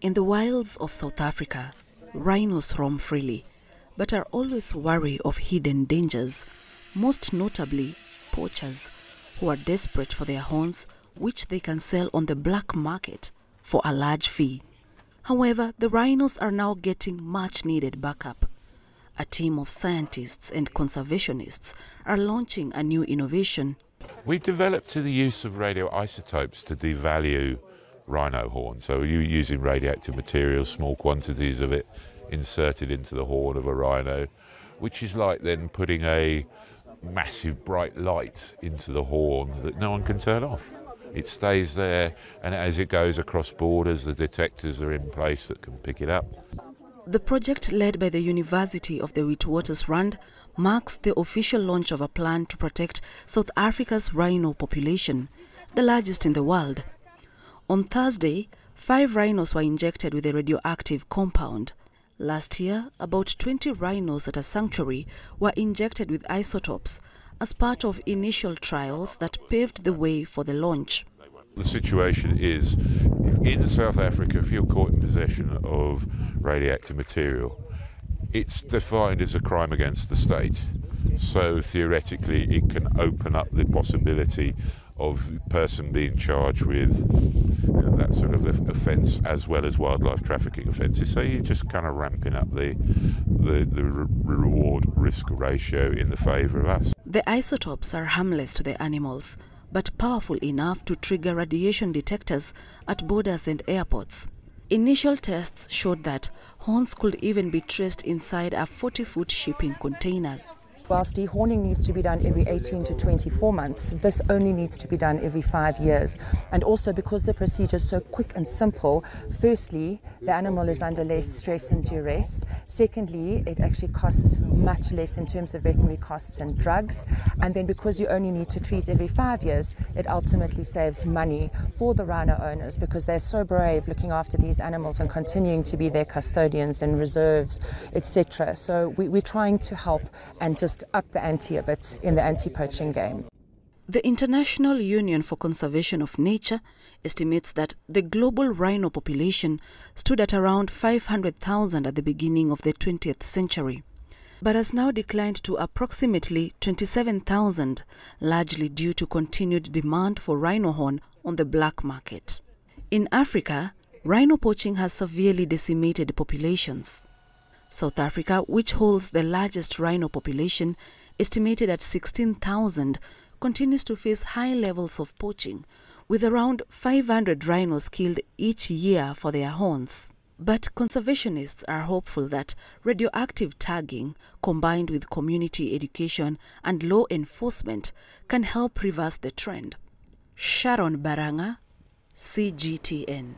In the wilds of South Africa, rhinos roam freely, but are always wary of hidden dangers, most notably poachers who are desperate for their horns, which they can sell on the black market for a large fee. However, the rhinos are now getting much needed backup. A team of scientists and conservationists are launching a new innovation. We've developed the use of radioisotopes to devalue rhino horn. So you're using radioactive material, small quantities of it inserted into the horn of a rhino, which is like then putting a massive bright light into the horn that no one can turn off. It stays there, and as it goes across borders, the detectors are in place that can pick it up. The project, led by the University of the Witwatersrand, marks the official launch of a plan to protect South Africa's rhino population, the largest in the world. On Thursday, five rhinos were injected with a radioactive compound. Last year, about 20 rhinos at a sanctuary were injected with isotopes as part of initial trials that paved the way for the launch. The situation is in South Africa, if you're caught in possession of radioactive material, it's defined as a crime against the state. So theoretically, it can open up the possibility of person being charged with you know, that sort of offence as well as wildlife trafficking offences. So you're just kind of ramping up the the, the re reward risk ratio in the favour of us. The isotopes are harmless to the animals, but powerful enough to trigger radiation detectors at borders and airports. Initial tests showed that horns could even be traced inside a 40 foot shipping container whilst dehorning needs to be done every 18 to 24 months, this only needs to be done every five years. And also because the procedure is so quick and simple, firstly, the animal is under less stress and duress. Secondly, it actually costs much less in terms of veterinary costs and drugs. And then because you only need to treat every five years, it ultimately saves money for the rhino owners because they're so brave looking after these animals and continuing to be their custodians and reserves, etc. So we, we're trying to help and just up the ante a bit in the anti poaching game. The International Union for Conservation of Nature estimates that the global rhino population stood at around 500,000 at the beginning of the 20th century, but has now declined to approximately 27,000, largely due to continued demand for rhino horn on the black market. In Africa, rhino poaching has severely decimated populations. South Africa, which holds the largest rhino population, estimated at 16,000, continues to face high levels of poaching, with around 500 rhinos killed each year for their horns. But conservationists are hopeful that radioactive tagging, combined with community education and law enforcement, can help reverse the trend. Sharon Baranga, CGTN.